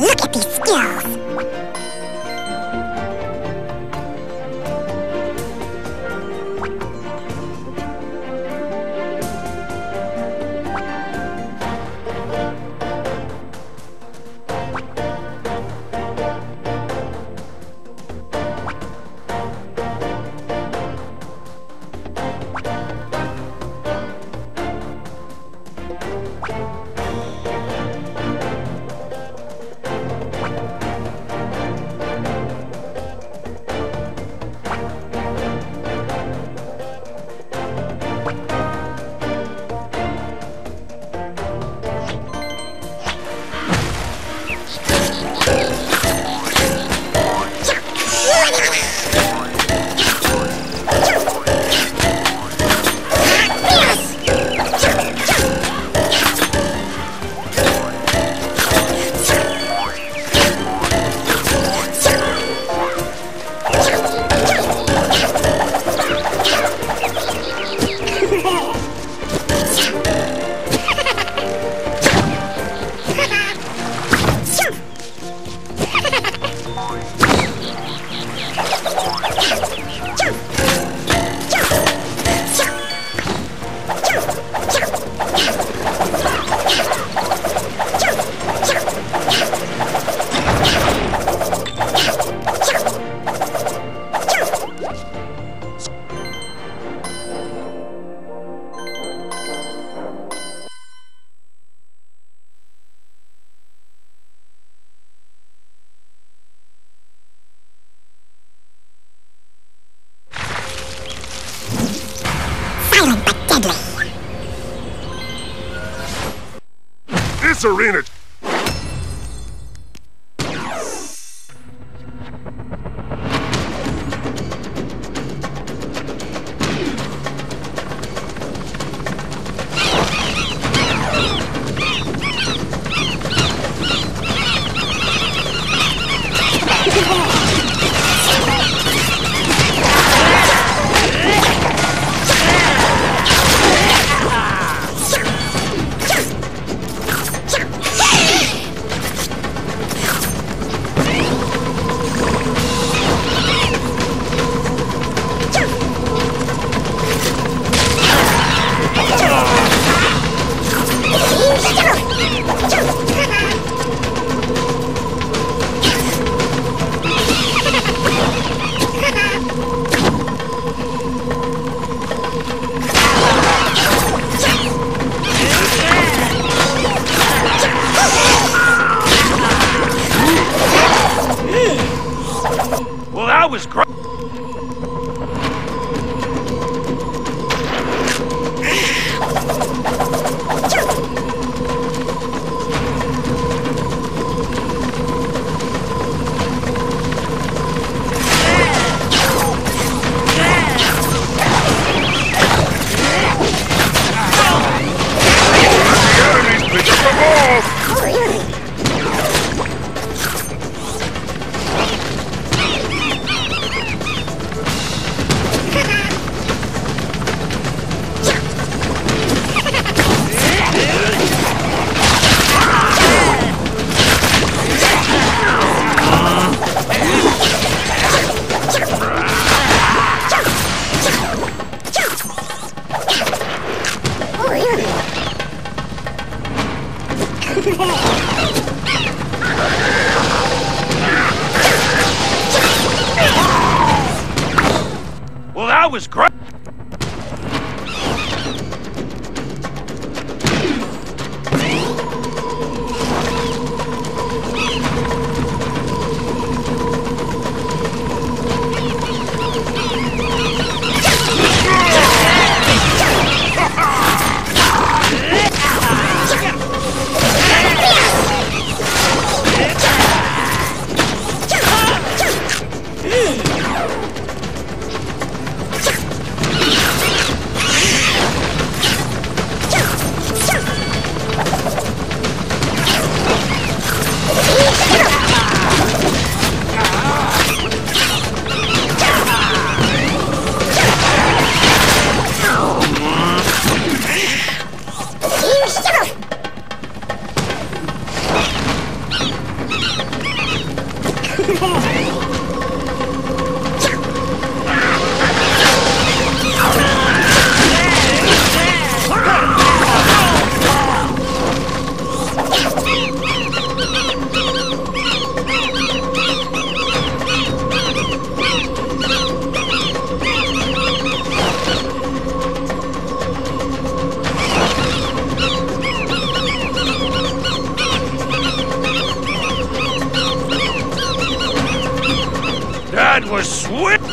look at these skills. This arena. Well, the was great. Was sweet!